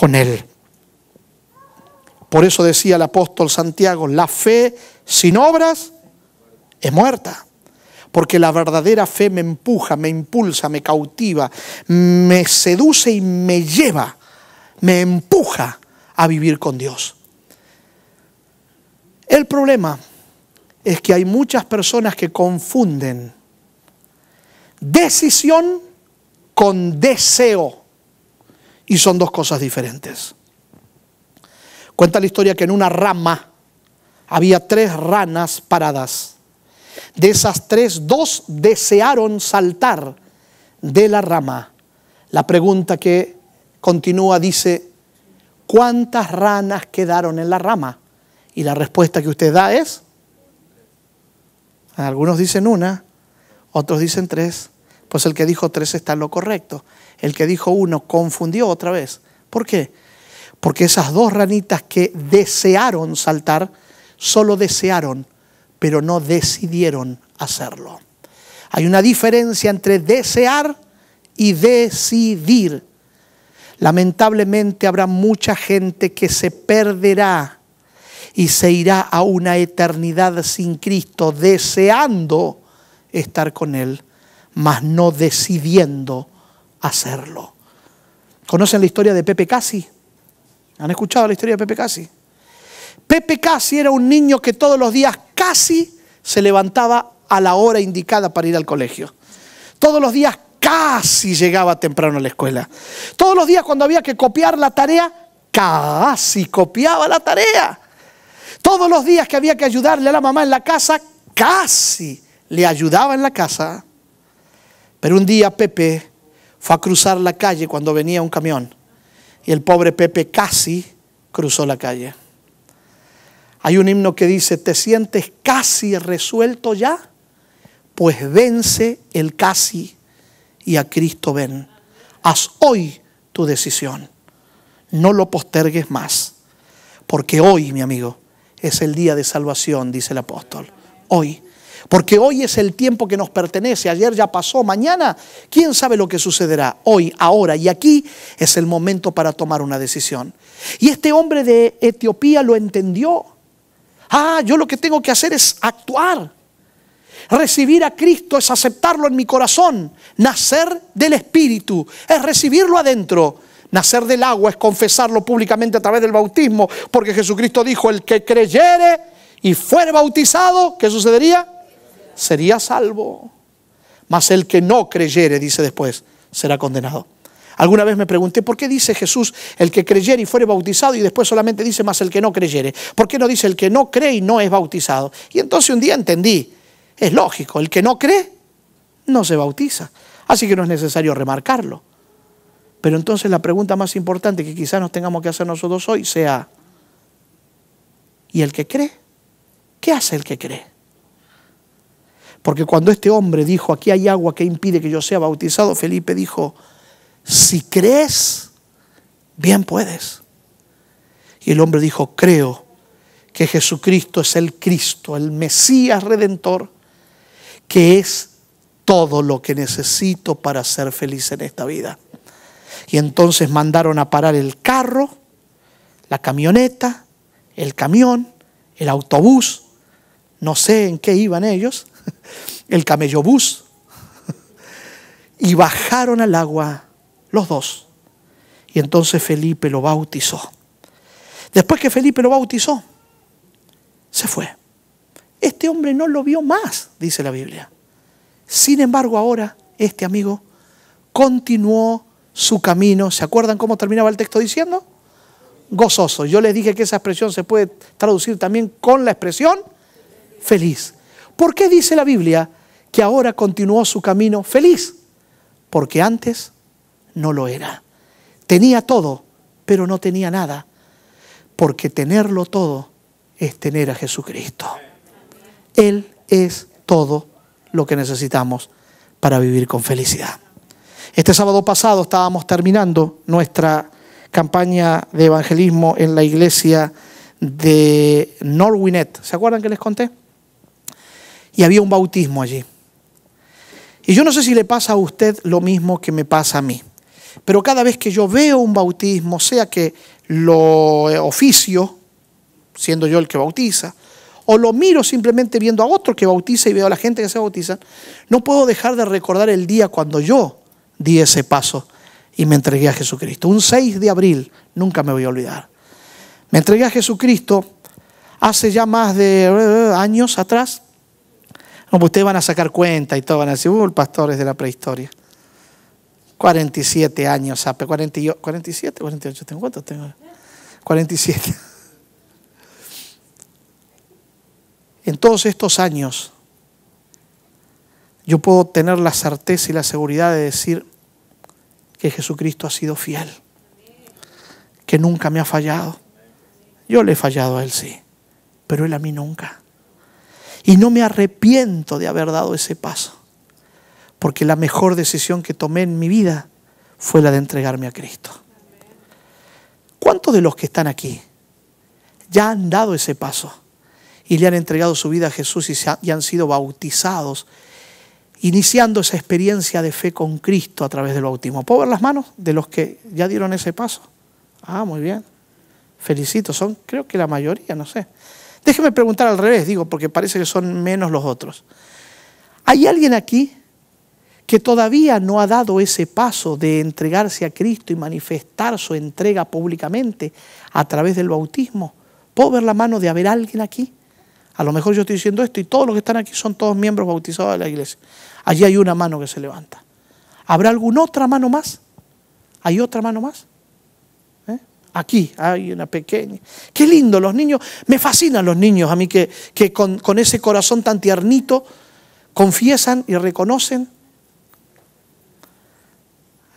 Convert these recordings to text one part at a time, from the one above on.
con Él. Por eso decía el apóstol Santiago, la fe sin obras es muerta. Porque la verdadera fe me empuja, me impulsa, me cautiva, me seduce y me lleva, me empuja a vivir con Dios. El problema es que hay muchas personas que confunden decisión con deseo y son dos cosas diferentes. Cuenta la historia que en una rama había tres ranas paradas. De esas tres, dos desearon saltar de la rama. La pregunta que continúa dice, ¿cuántas ranas quedaron en la rama? Y la respuesta que usted da es, algunos dicen una, otros dicen tres. Pues el que dijo tres está en lo correcto. El que dijo uno confundió otra vez. ¿Por qué? Porque esas dos ranitas que desearon saltar, solo desearon, pero no decidieron hacerlo. Hay una diferencia entre desear y decidir. Lamentablemente habrá mucha gente que se perderá y se irá a una eternidad sin Cristo deseando estar con Él, mas no decidiendo hacerlo. ¿Conocen la historia de Pepe Casi? ¿Han escuchado la historia de Pepe Casi? Pepe Casi era un niño que todos los días casi se levantaba a la hora indicada para ir al colegio. Todos los días casi llegaba temprano a la escuela. Todos los días cuando había que copiar la tarea, casi copiaba la tarea. Todos los días que había que ayudarle a la mamá en la casa, casi le ayudaba en la casa. Pero un día Pepe fue a cruzar la calle cuando venía un camión y el pobre Pepe casi cruzó la calle. Hay un himno que dice, ¿te sientes casi resuelto ya? Pues vence el casi y a Cristo ven. Haz hoy tu decisión. No lo postergues más. Porque hoy, mi amigo, es el día de salvación, dice el apóstol. Hoy. Porque hoy es el tiempo que nos pertenece. Ayer ya pasó, mañana, quién sabe lo que sucederá. Hoy, ahora y aquí es el momento para tomar una decisión. Y este hombre de Etiopía lo entendió. Ah, yo lo que tengo que hacer es actuar. Recibir a Cristo es aceptarlo en mi corazón. Nacer del Espíritu es recibirlo adentro. Nacer del agua es confesarlo públicamente a través del bautismo, porque Jesucristo dijo, el que creyere y fuere bautizado, ¿qué sucedería? Sería salvo. Mas el que no creyere, dice después, será condenado. Alguna vez me pregunté, ¿por qué dice Jesús el que creyere y fuere bautizado y después solamente dice más el que no creyere? ¿Por qué no dice el que no cree y no es bautizado? Y entonces un día entendí, es lógico, el que no cree no se bautiza. Así que no es necesario remarcarlo. Pero entonces la pregunta más importante que quizás nos tengamos que hacer nosotros hoy sea, ¿y el que cree? ¿Qué hace el que cree? Porque cuando este hombre dijo, aquí hay agua que impide que yo sea bautizado, Felipe dijo, si crees, bien puedes. Y el hombre dijo, creo que Jesucristo es el Cristo, el Mesías redentor, que es todo lo que necesito para ser feliz en esta vida. Y entonces mandaron a parar el carro, la camioneta, el camión, el autobús, no sé en qué iban ellos, el camellobús, y bajaron al agua los dos. Y entonces Felipe lo bautizó. Después que Felipe lo bautizó, se fue. Este hombre no lo vio más, dice la Biblia. Sin embargo, ahora este amigo continuó su camino. ¿Se acuerdan cómo terminaba el texto diciendo? Gozoso. Yo les dije que esa expresión se puede traducir también con la expresión feliz. ¿Por qué dice la Biblia que ahora continuó su camino feliz? Porque antes no lo era. Tenía todo, pero no tenía nada. Porque tenerlo todo es tener a Jesucristo. Él es todo lo que necesitamos para vivir con felicidad. Este sábado pasado estábamos terminando nuestra campaña de evangelismo en la iglesia de Norwinet. ¿Se acuerdan que les conté? Y había un bautismo allí. Y yo no sé si le pasa a usted lo mismo que me pasa a mí. Pero cada vez que yo veo un bautismo, sea que lo oficio, siendo yo el que bautiza, o lo miro simplemente viendo a otro que bautiza y veo a la gente que se bautiza, no puedo dejar de recordar el día cuando yo di ese paso y me entregué a Jesucristo. Un 6 de abril, nunca me voy a olvidar. Me entregué a Jesucristo hace ya más de eh, años atrás. Como ustedes van a sacar cuenta y todo, van a decir, uh, el pastor es de la prehistoria. 47 años, 47, 48, ¿tengo cuántos tengo? 47. En todos estos años, yo puedo tener la certeza y la seguridad de decir que Jesucristo ha sido fiel, que nunca me ha fallado. Yo le he fallado a Él, sí, pero Él a mí nunca. Y no me arrepiento de haber dado ese paso, porque la mejor decisión que tomé en mi vida fue la de entregarme a Cristo. ¿Cuántos de los que están aquí ya han dado ese paso y le han entregado su vida a Jesús y, han sido bautizados, iniciando esa experiencia de fe con Cristo a través del bautismo? ¿Puedo ver las manos de los que ya dieron ese paso? Ah, muy bien. Felicito, son creo que la mayoría, no sé. Déjeme preguntar al revés, digo, porque parece que son menos los otros. ¿Hay alguien aquí que todavía no ha dado ese paso de entregarse a Cristo y manifestar su entrega públicamente a través del bautismo? ¿Puedo ver la mano de haber alguien aquí? A lo mejor yo estoy diciendo esto y todos los que están aquí son todos miembros bautizados de la iglesia. Allí hay una mano que se levanta. ¿Habrá alguna otra mano más? ¿Hay otra mano más? Aquí hay una pequeña. Qué lindo, los niños. Me fascinan los niños a mí que, con, ese corazón tan tiernito confiesan y reconocen.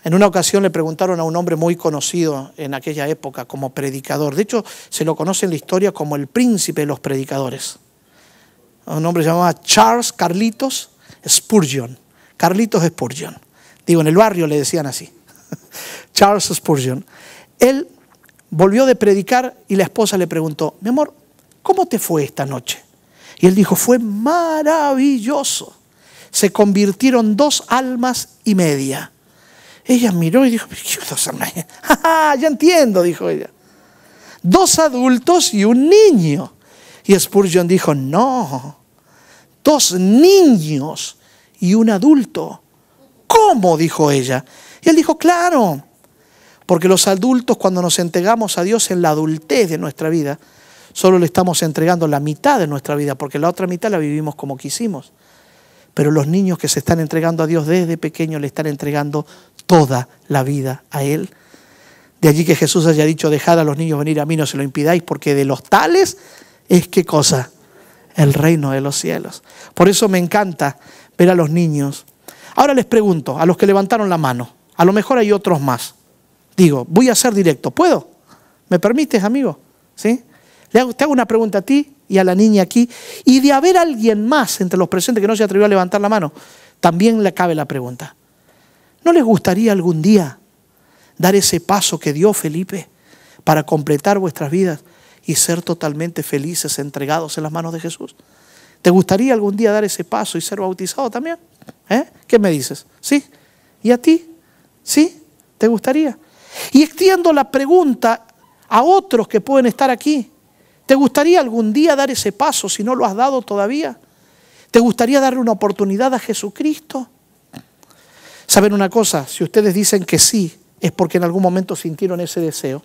En una ocasión le preguntaron a un hombre muy conocido en aquella época como predicador. De hecho, se lo conoce en la historia como el príncipe de los predicadores. Un hombre llamado Charles Carlitos Spurgeon. Carlitos Spurgeon. Digo, en el barrio le decían así. Charles Spurgeon. Él volvió de predicar y la esposa le preguntó, mi amor, ¿cómo te fue esta noche? Y él dijo, fue maravilloso. Se convirtieron dos almas y media. Ella miró y dijo, ¿qué dos almas? ya entiendo, dijo ella. Dos adultos y un niño. Y Spurgeon dijo, no, dos niños y un adulto. ¿Cómo? dijo ella. Y él dijo, claro, porque los adultos cuando nos entregamos a Dios en la adultez de nuestra vida, solo le estamos entregando la mitad de nuestra vida, porque la otra mitad la vivimos como quisimos. Pero los niños que se están entregando a Dios desde pequeños le están entregando toda la vida a Él. De allí que Jesús haya dicho, dejad a los niños venir a mí, no se lo impidáis, porque de los tales es qué cosa? El reino de los cielos. Por eso me encanta ver a los niños. Ahora les pregunto, a los que levantaron la mano, a lo mejor hay otros más. Digo, voy a ser directo. ¿Puedo? ¿Me permites, amigo? ¿Sí? Le te hago una pregunta a ti y a la niña aquí. Y de haber alguien más entre los presentes que no se atrevió a levantar la mano, también le cabe la pregunta. ¿No les gustaría algún día dar ese paso que dio Felipe para completar vuestras vidas y ser totalmente felices, entregados en las manos de Jesús? ¿Te gustaría algún día dar ese paso y ser bautizado también? ¿Eh? ¿Qué me dices? ¿Sí? ¿Y a ti? ¿Sí? ¿Te gustaría? Y extiendo la pregunta a otros que pueden estar aquí. ¿Te gustaría algún día dar ese paso si no lo has dado todavía? ¿Te gustaría darle una oportunidad a Jesucristo? ¿Saben una cosa? Si ustedes dicen que sí, es porque en algún momento sintieron ese deseo.